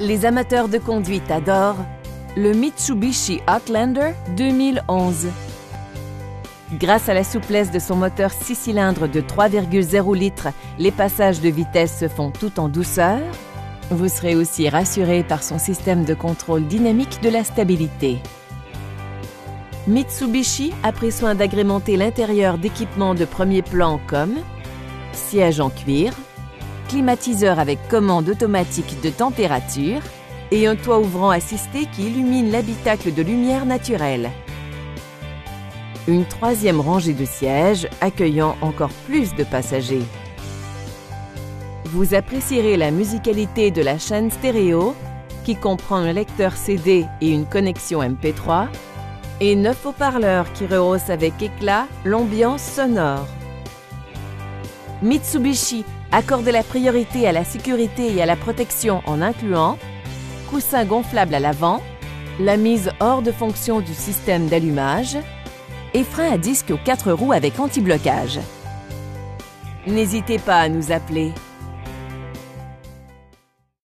Les amateurs de conduite adorent le Mitsubishi Outlander 2011. Grâce à la souplesse de son moteur 6 cylindres de 3,0 litres, les passages de vitesse se font tout en douceur. Vous serez aussi rassuré par son système de contrôle dynamique de la stabilité. Mitsubishi a pris soin d'agrémenter l'intérieur d'équipements de premier plan comme siège en cuir, climatiseur avec commande automatique de température et un toit ouvrant assisté qui illumine l'habitacle de lumière naturelle. Une troisième rangée de sièges accueillant encore plus de passagers. Vous apprécierez la musicalité de la chaîne stéréo qui comprend un lecteur CD et une connexion MP3 et neuf haut-parleurs qui rehaussent avec éclat l'ambiance sonore. Mitsubishi accorde la priorité à la sécurité et à la protection en incluant coussin gonflable à l'avant, la mise hors de fonction du système d'allumage et frein à disque aux quatre roues avec anti-blocage. N'hésitez pas à nous appeler